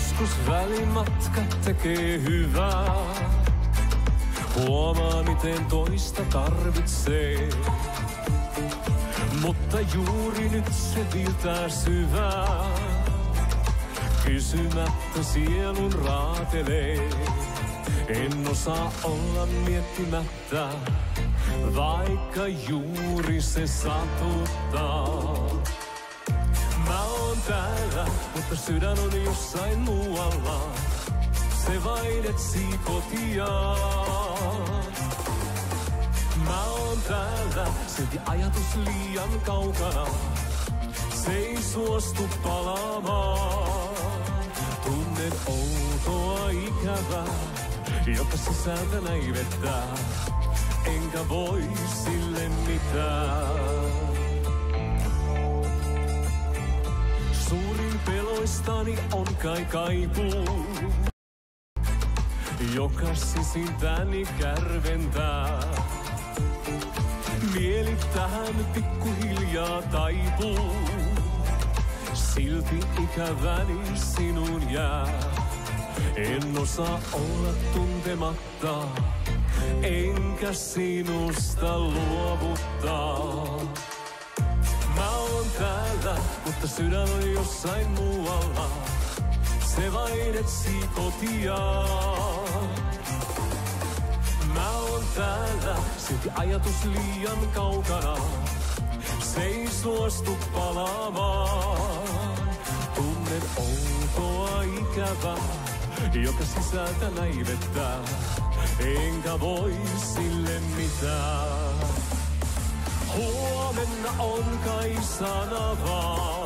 Joskus välimatka tekee hyvää. Huomaa, miten toista tarvitsee. Mutta juuri nyt se virtaa syvää. Kysymättä sielun raatelee. En osaa olla miettimättä, vaikka juuri se satuttaa. Mä oon täällä, mutta sydän on jossain muualla. Se vain etsii kotiaan. Mä oon täällä, silti ajatus liian kaukana. Se ei suostu palaamaan. Tunnen outoa ikävää, joka sisältä näivettää. Enkä voi sille mitään. Suurin peloistani on kai kaipuu, joka sisintäni kärventää. Mieli tähän pikkuhiljaa taipuu, silti ikäväni sinun jää. En osaa olla tuntematta, enkä sinusta luovuttaa. Mutta sydän on jossain muualla. Se vain etsii kotiaan. Mä oon täällä, silti ajatus liian kaukana. Se ei suostu palaamaan. Tunnen outoa ikävää, joka sisältä näivettää. Enkä voi sille mitään. Huomenna on kai sana vaan, mutta mulle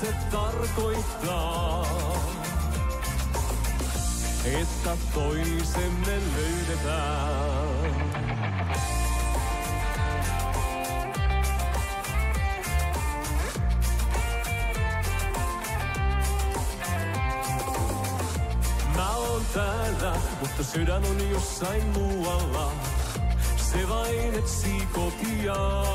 se tarkoittaa, että toisemme löydetään. Mä oon täällä, mutta sydän on jossain muualla. Se vain etsii kotiaan.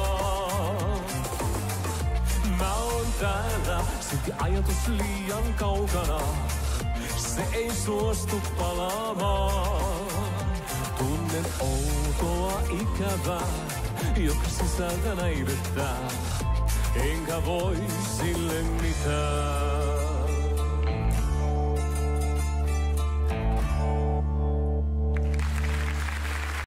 Mä oon täällä, silti ajatus liian kaukana. Se ei suostu palaamaan. Tunnen outoa ikävää, joka sisältä näivettää. Enkä voi sille mitään.